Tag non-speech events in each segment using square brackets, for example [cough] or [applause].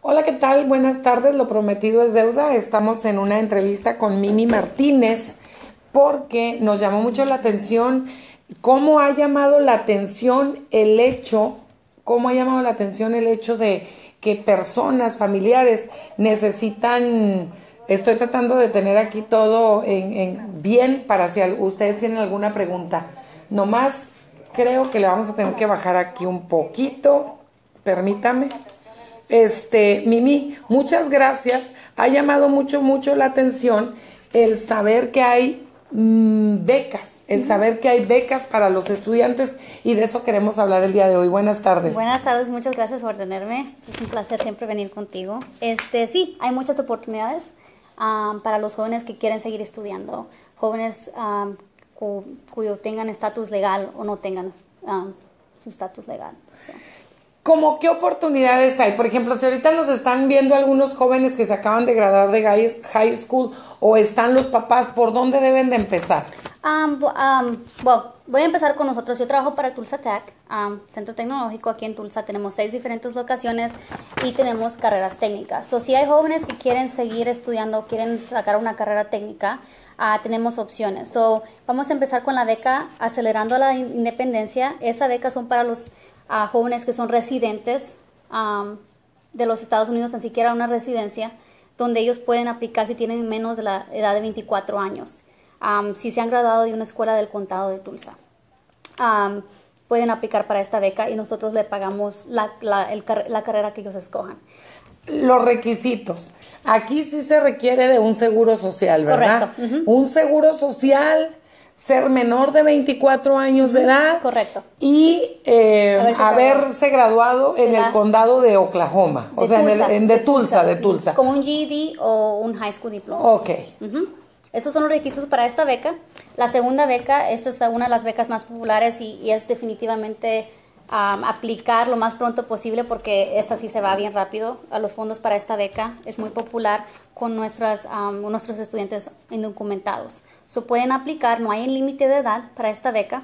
Hola, ¿qué tal? Buenas tardes, lo prometido es deuda. Estamos en una entrevista con Mimi Martínez porque nos llamó mucho la atención cómo ha llamado la atención el hecho, cómo ha llamado la atención el hecho de que personas, familiares necesitan, estoy tratando de tener aquí todo en, bien para si ustedes tienen alguna pregunta. Nomás creo que le vamos a tener que bajar aquí un poquito, permítame. Este, Mimi, muchas gracias. Ha llamado mucho, mucho la atención el saber que hay mm, becas, el saber que hay becas para los estudiantes y de eso queremos hablar el día de hoy. Buenas tardes. Buenas tardes, muchas gracias por tenerme. Es un placer siempre venir contigo. Este, sí, hay muchas oportunidades um, para los jóvenes que quieren seguir estudiando, jóvenes um, cuyo tengan estatus legal o no tengan um, su estatus legal. ¿Cómo qué oportunidades hay? Por ejemplo, si ahorita nos están viendo algunos jóvenes que se acaban de graduar de high school o están los papás, ¿por dónde deben de empezar? Um, um, bueno, voy a empezar con nosotros. Yo trabajo para Tulsa Tech, um, Centro Tecnológico aquí en Tulsa. Tenemos seis diferentes locaciones y tenemos carreras técnicas. O si hay jóvenes que quieren seguir estudiando, quieren sacar una carrera técnica, uh, tenemos opciones. So, vamos a empezar con la beca Acelerando la Independencia. Esa beca son para los a jóvenes que son residentes de los Estados Unidos, tan siquiera una residencia, donde ellos pueden aplicar si tienen menos de la edad de 24 años, si se han graduado de una escuela del condado de Tulsa. pueden aplicar para esta beca y nosotros le pagamos la, la carrera que ellos escojan. Los requisitos. Aquí sí se requiere de un seguro social, ¿verdad? Correcto. Un seguro social ser menor de 24 años de edad. Correcto. Y eh, haberse, graduado en el condado de Oklahoma, o sea, en, de Tulsa, de Tulsa. Como un GED o un high school diploma. Ok. Esos son los requisitos para esta beca. La segunda beca, esta es una de las becas más populares y, es definitivamente aplicar lo más pronto posible porque esta sí se va bien rápido a los fondos para esta beca. Es muy popular con nuestras, nuestros estudiantes indocumentados. So, pueden aplicar, no hay límite de edad para esta beca.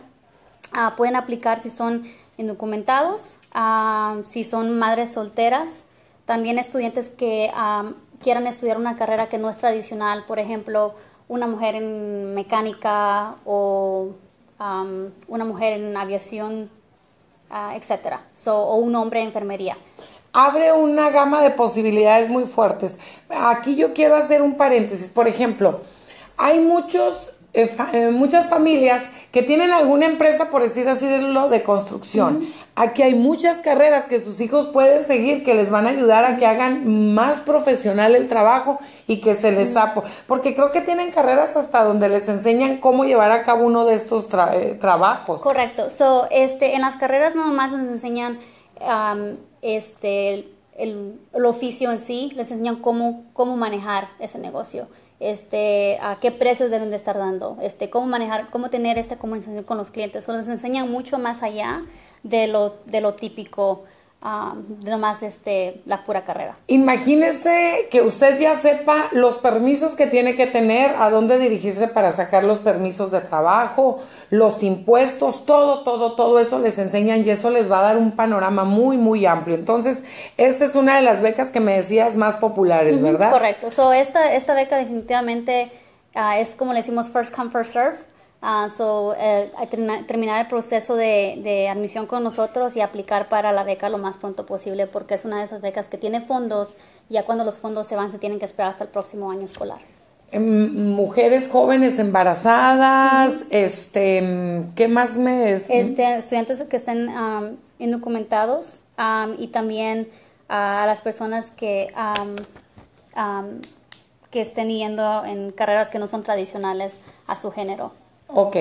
Ah, pueden aplicar si son indocumentados, ah, si son madres solteras, también estudiantes que quieran estudiar una carrera que no es tradicional, por ejemplo, una mujer en mecánica o una mujer en aviación, uh, etcétera, o un hombre en enfermería. Abre una gama de posibilidades muy fuertes. Aquí yo quiero hacer un paréntesis. Por ejemplo, hay muchos, eh, eh, muchas familias que tienen alguna empresa, por decir así, de construcción. Aquí hay muchas carreras que sus hijos pueden seguir que les van a ayudar a que hagan más profesional el trabajo y que se les apo. Porque creo que tienen carreras hasta donde les enseñan cómo llevar a cabo uno de estos eh, trabajos. Correcto. So, este, en las carreras no nomás les enseñan este, el, oficio en sí, les enseñan cómo, cómo manejar ese negocio este, a qué precios deben de estar dando, este, cómo manejar, cómo tener esta comunicación con los clientes. les enseñan mucho más allá de lo, de lo típico de nomás este, la pura carrera. Imagínese que usted ya sepa los permisos que tiene que tener, a dónde dirigirse para sacar los permisos de trabajo, los impuestos, todo, todo, todo eso les enseñan y eso les va a dar un panorama muy, muy amplio. Entonces, esta es una de las becas que me decías más populares, ¿verdad? Correcto. So, esta, esta beca definitivamente ah, es como le decimos first come, first serve. Uh, so, eh, terminar el proceso de, admisión con nosotros y aplicar para la beca lo más pronto posible porque es una de esas becas que tiene fondos. Ya cuando los fondos se van, se tienen que esperar hasta el próximo año escolar. Em, mujeres jóvenes embarazadas, este, ¿qué más me Este, estudiantes que estén indocumentados y también a las personas que que estén yendo en carreras que no son tradicionales a su género. Ok,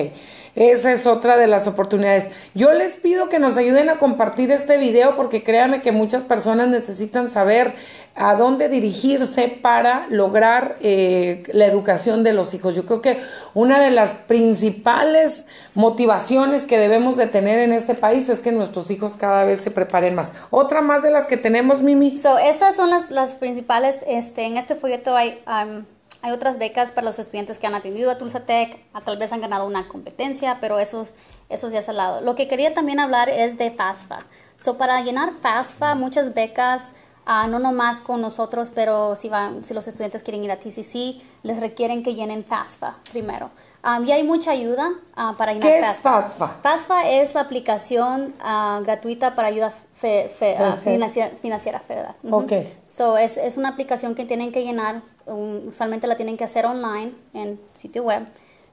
esa es otra de las oportunidades. Yo les pido que nos ayuden a compartir este video porque créanme que muchas personas necesitan saber a dónde dirigirse para lograr eh, la educación de los hijos. Yo creo que una de las principales motivaciones que debemos de tener en este país es que nuestros hijos cada vez se preparen más. Otra más de las que tenemos, Mimi. So, estas son las, las principales, este, en este folleto hay... Um, hay otras becas para los estudiantes que han atendido a Tulsa Tech, a, tal vez han ganado una competencia, pero eso, eso ya es al lado. Lo que quería también hablar es de FAFSA. So, para llenar FAFSA, muchas becas Ah, no nomás con nosotros, pero si, van, si los estudiantes quieren ir a TCC, les requieren que llenen FAFSA primero. Um, y hay mucha ayuda uh, para llenar ¿Qué es FAFSA? FAFSA es la aplicación uh, gratuita para ayuda fe, fe, uh, financiera, financiera, federal. Ok. So, es, es, una aplicación que tienen que llenar, um, usualmente la tienen que hacer online en sitio web,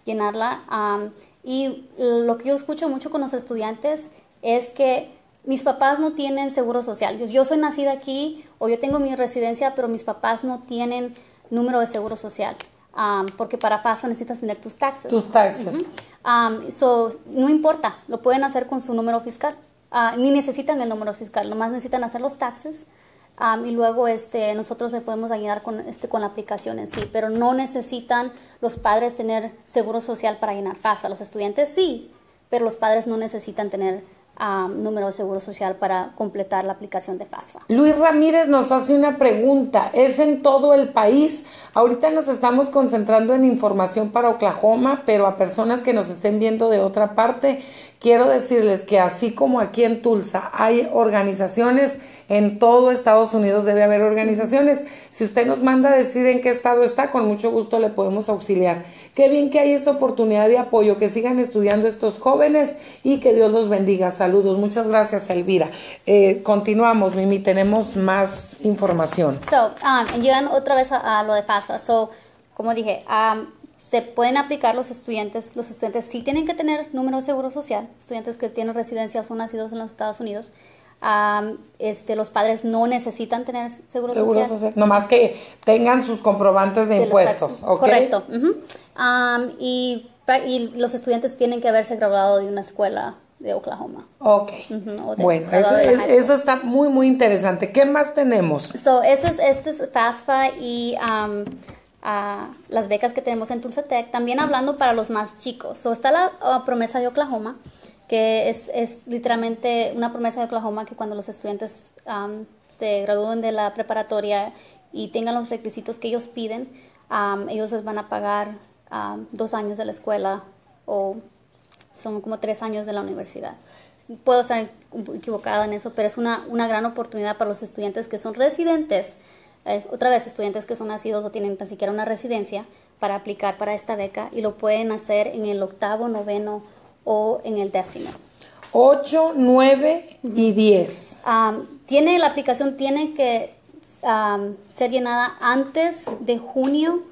llenarla. Um, y lo que yo escucho mucho con los estudiantes es que mis papás no tienen seguro social. Yo, soy nacida aquí o yo tengo mi residencia, pero mis papás no tienen número de seguro social. Um, porque para FAFSA necesitas tener tus taxes. Tus taxes. Um, so, no importa, lo pueden hacer con su número fiscal. Uh, ni necesitan el número fiscal, nomás necesitan hacer los taxes. Y luego este, nosotros le podemos ayudar con, este, con la aplicación en sí, pero no necesitan los padres tener seguro social para llenar FAFSA. Los estudiantes sí, pero los padres no necesitan tener número de seguro social para completar la aplicación de FAFSA. Luis Ramírez nos hace una pregunta. ¿Es en todo el país? Ahorita nos estamos concentrando en información para Oklahoma, pero a personas que nos estén viendo de otra parte, quiero decirles que así como aquí en Tulsa hay organizaciones en todo Estados Unidos debe haber organizaciones. Si usted nos manda a decir en qué estado está, con mucho gusto le podemos auxiliar. Qué bien que hay esa oportunidad de apoyo, que sigan estudiando estos jóvenes y que Dios los bendiga. Saludos. Muchas gracias, Elvira. Eh, continuamos, Mimi, tenemos más información. So, um, otra vez a, lo de FAFSA. So, como dije, um, se pueden aplicar los estudiantes. Los estudiantes sí tienen que tener número de seguro social. Estudiantes que tienen residencia o son nacidos en los Estados Unidos este, los padres no necesitan tener seguro, seguro social. Nomás que tengan sus comprobantes de, impuestos. Correcto. y, y, los estudiantes tienen que haberse graduado de una escuela de Oklahoma. Ok. bueno, eso, está muy, muy interesante. ¿Qué más tenemos? So, este es, este es FAFSA y las becas que tenemos en Tulsa Tech. También hablando para los más chicos. So, está la promesa de Oklahoma que es, es, literalmente una promesa de Oklahoma que cuando los estudiantes se gradúen de la preparatoria y tengan los requisitos que ellos piden, ellos les van a pagar dos años de la escuela o son como tres años de la universidad. Puedo estar equivocada en eso, pero es una, una gran oportunidad para los estudiantes que son residentes, es, otra vez estudiantes que son nacidos o tienen tan siquiera una residencia para aplicar para esta beca y lo pueden hacer en el octavo, noveno o en el décimo. 8, 9 y 10. tiene, la aplicación tiene que ser llenada antes de junio,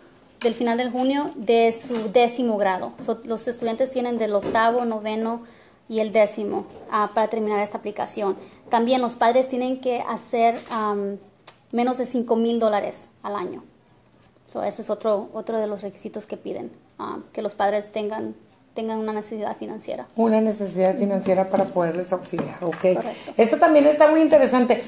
del final del junio, de su décimo grado. los estudiantes tienen del octavo, noveno y el décimo ah, para terminar esta aplicación. También los padres tienen que hacer menos de 5 mil dólares al año. ese es otro, otro de los requisitos que piden, que los padres tengan tengan una necesidad financiera. Una necesidad financiera para poderles auxiliar, ok. Esto también está muy interesante.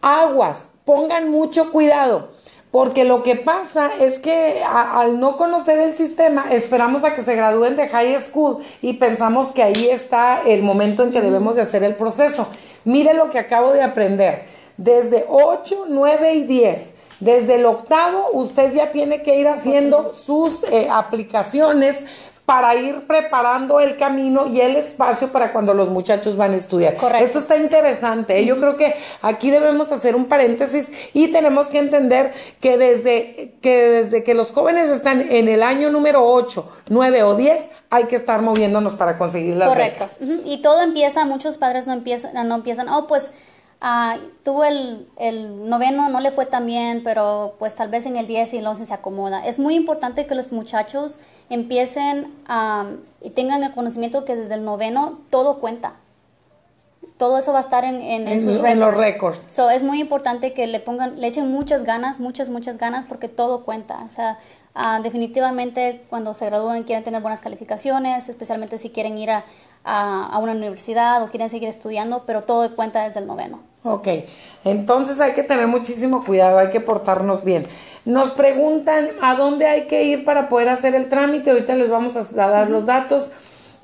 Aguas, pongan mucho cuidado, porque lo que pasa es que al no conocer el sistema, esperamos a que se gradúen de high school y pensamos que ahí está el momento en que debemos de hacer el proceso. Mire lo que acabo de aprender. Desde 8, 9 y 10 desde el octavo, usted ya tiene que ir haciendo sus eh, aplicaciones para ir preparando el camino y el espacio para cuando los muchachos van a estudiar. Correcto. Esto está interesante. ¿eh? Yo creo que aquí debemos hacer un paréntesis y tenemos que entender que desde que, desde que los jóvenes están en el año número 8, 9 o 10, hay que estar moviéndonos para conseguir las Correcto. Y todo empieza, muchos padres no empiezan, no empiezan, oh, pues Ah, tuvo el, el, noveno, no le fue tan bien, pero pues tal vez en el 10 y el 11 se acomoda. Es muy importante que los muchachos empiecen y tengan el conocimiento que desde el noveno todo cuenta. Todo eso va a estar en, en, sus en los récords. So, es muy importante que le pongan, le echen muchas ganas, muchas, muchas ganas, porque todo cuenta. O sea, ah, definitivamente cuando se gradúen quieren tener buenas calificaciones, especialmente si quieren ir a, a, una universidad o quieren seguir estudiando, pero todo cuenta desde el noveno. Ok, entonces hay que tener muchísimo cuidado, hay que portarnos bien. Nos preguntan a dónde hay que ir para poder hacer el trámite, ahorita les vamos a dar los datos.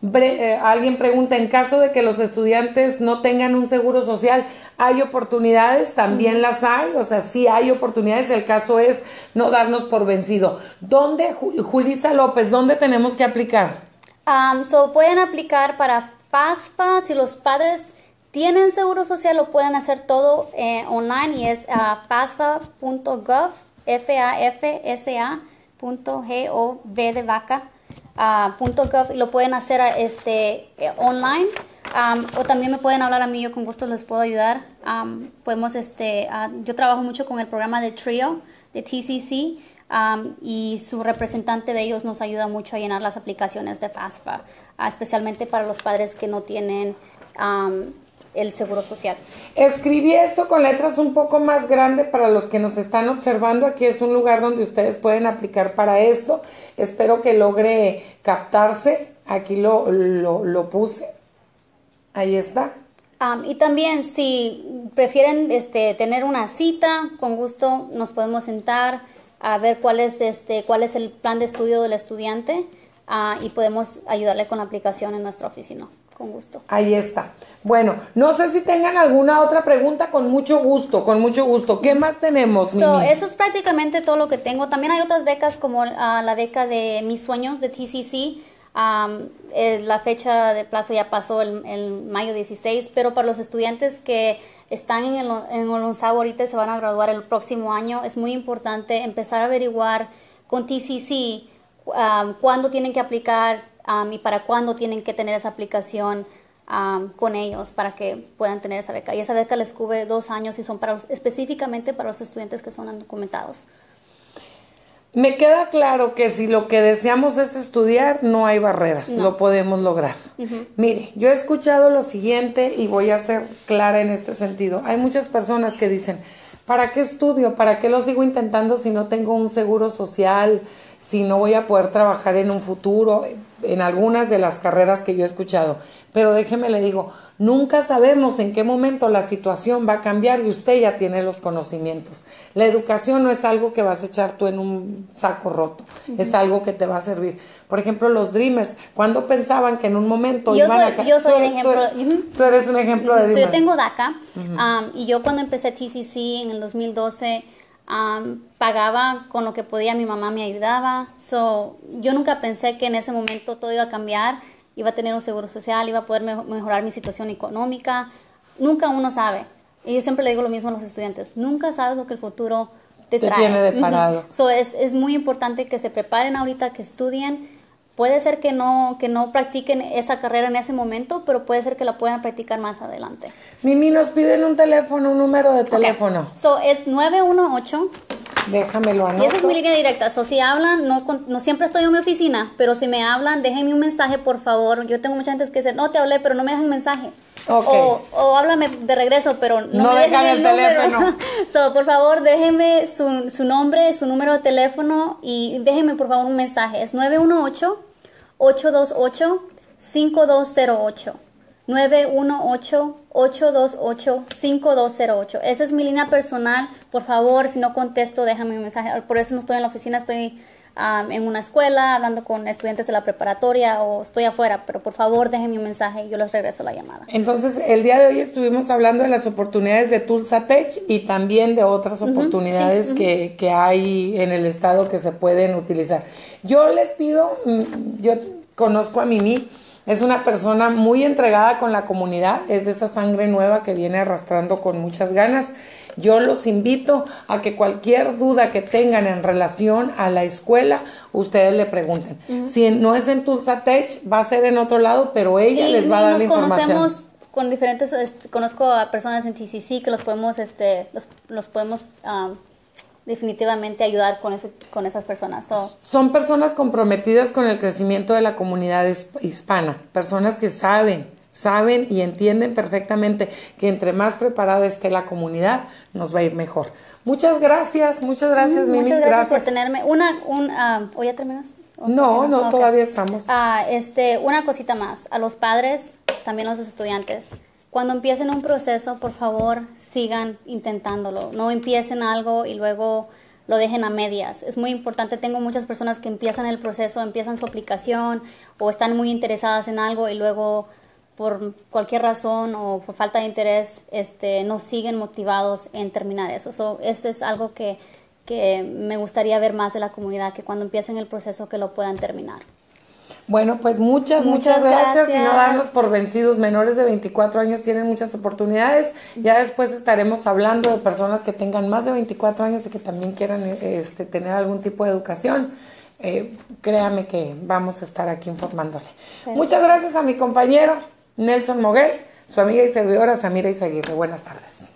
Eh, alguien pregunta, en caso de que los estudiantes no tengan un seguro social, ¿hay oportunidades? También las hay, o sea, sí hay oportunidades, el caso es no darnos por vencido. ¿Dónde, Julisa López, dónde tenemos que aplicar? Um, so pueden aplicar para FASPA si los padres tienen seguro social, lo pueden hacer todo eh, online y es a fasfa.gov, F-A-F-S-A.gov de vaca, uh, y lo pueden hacer este, eh, online. o también me pueden hablar a mí, yo con gusto les puedo ayudar. podemos, este, yo trabajo mucho con el programa de TRIO, de TCC, y su representante de ellos nos ayuda mucho a llenar las aplicaciones de FAFSA, especialmente para los padres que no tienen el seguro social. Escribí esto con letras un poco más grande para los que nos están observando. Aquí es un lugar donde ustedes pueden aplicar para esto. Espero que logre captarse. Aquí lo, lo, puse. Ahí está. y también si prefieren este, tener una cita, con gusto nos podemos sentar a ver cuál es, este, cuál es el plan de estudio del estudiante ah, y podemos ayudarle con la aplicación en nuestra oficina con gusto. Ahí está. Bueno, no sé si tengan alguna otra pregunta, con mucho gusto, con mucho gusto. ¿Qué más tenemos? eso es prácticamente todo lo que tengo. También hay otras becas como ah, la beca de Mis Sueños de TCC. Eh, la fecha de plazo ya pasó el, mayo 16, pero para los estudiantes que están en el, en el ahorita se van a graduar el próximo año, es muy importante empezar a averiguar con TCC cuándo tienen que aplicar, y para cuándo tienen que tener esa aplicación con ellos para que puedan tener esa beca. Y esa beca les cubre dos años y son para específicamente para los estudiantes que son documentados. Me queda claro que si lo que deseamos es estudiar, no hay barreras, lo podemos lograr. Mire, yo he escuchado lo siguiente y voy a ser clara en este sentido. Hay muchas personas que dicen, ¿para qué estudio? ¿Para qué lo sigo intentando si no tengo un seguro social? Si no voy a poder trabajar en un futuro en algunas de las carreras que yo he escuchado. Pero déjeme le digo, nunca sabemos en qué momento la situación va a cambiar y usted ya tiene los conocimientos. La educación no es algo que vas a echar tú en un saco roto, es algo que te va a servir. Por ejemplo, los Dreamers, cuando pensaban que en un momento yo iban soy, a... Yo soy un ejemplo. Tú, eres un ejemplo de Dreamer. yo tengo DACA um, y yo cuando empecé TCC en el 2012 pagaba con lo que podía, mi mamá me ayudaba. So, yo nunca pensé que en ese momento todo iba a cambiar, iba a tener un seguro social, iba a poder mejorar mi situación económica. Nunca uno sabe. Y yo siempre le digo lo mismo a los estudiantes, nunca sabes lo que el futuro te, te trae. Tiene de parado. so, es, es muy importante que se preparen ahorita, que estudien Puede ser que no, que no practiquen esa carrera en ese momento, pero puede ser que la puedan practicar más adelante. Mimi, nos piden un teléfono, un número de teléfono. So, es 918 Déjamelo anoto. Y esa es mi línea directa. So, si hablan, no, no siempre estoy en mi oficina, pero si me hablan, déjenme un mensaje, por favor. Yo tengo mucha gente que dice, no te hablé, pero no me dejan un mensaje. O, o háblame de regreso, pero no, me dejan el, teléfono. [laughs] so, por favor, déjenme su, su nombre, su número de teléfono y déjenme, por favor, un mensaje. Es 918 828-5208. 918-828-5208. Esa es mi línea personal. Por favor, si no contesto, déjame un mensaje. Por eso no estoy en la oficina, estoy en una escuela hablando con estudiantes de la preparatoria o estoy afuera. Pero por favor, déjenme un mensaje y yo les regreso la llamada. Entonces, el día de hoy estuvimos hablando de las oportunidades de Tulsa Tech y también de otras oportunidades que, que hay en el estado que se pueden utilizar. Yo les pido, mm, yo conozco a Mimi, es una persona muy entregada con la comunidad, es de esa sangre nueva que viene arrastrando con muchas ganas. Yo los invito a que cualquier duda que tengan en relación a la escuela, ustedes le pregunten. Si no es en Tulsa Tech, va a ser en otro lado, pero ella les va a dar la información. Conocemos con diferentes, este, conozco a personas en TCC que los podemos, este, los, los podemos um, definitivamente ayudar con, ese, con esas personas. Son personas comprometidas con el crecimiento de la comunidad hispana, personas que saben, saben y entienden perfectamente que entre más preparada esté la comunidad, nos va a ir mejor. Muchas gracias, muchas gracias, mm, Muchas gracias, por tenerme. Una, un, uh, ¿o ya terminaste? No, no, todavía estamos. Ah, este, una cosita más. A los padres, también a los estudiantes cuando empiecen un proceso, por favor, sigan intentándolo. No empiecen algo y luego lo dejen a medias. Es muy importante. Tengo muchas personas que empiezan el proceso, empiezan su aplicación o están muy interesadas en algo y luego por cualquier razón o por falta de interés este, no siguen motivados en terminar eso. So, eso es algo que, que me gustaría ver más de la comunidad, que cuando empiecen el proceso que lo puedan terminar. Bueno, pues muchas, muchas, gracias. y no darnos por vencidos. Menores de 24 años tienen muchas oportunidades. Ya después estaremos hablando de personas que tengan más de 24 años y que también quieran este, tener algún tipo de educación. Eh, créame que vamos a estar aquí informándole. Muchas gracias a mi compañero Nelson Moguel, su amiga y servidora Samira Izaguirre. Buenas tardes.